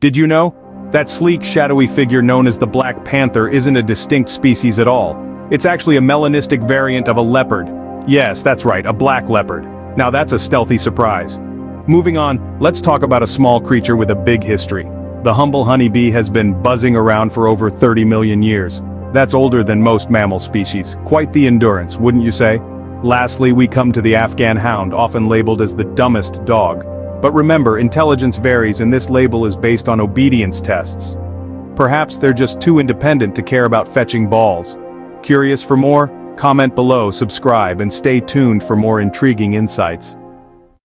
Did you know? That sleek, shadowy figure known as the Black Panther isn't a distinct species at all. It's actually a melanistic variant of a leopard. Yes, that's right, a black leopard. Now that's a stealthy surprise. Moving on, let's talk about a small creature with a big history. The humble honeybee has been buzzing around for over 30 million years. That's older than most mammal species, quite the endurance, wouldn't you say? Lastly we come to the Afghan hound, often labeled as the dumbest dog. But remember, intelligence varies and this label is based on obedience tests. Perhaps they're just too independent to care about fetching balls. Curious for more? Comment below, subscribe, and stay tuned for more intriguing insights.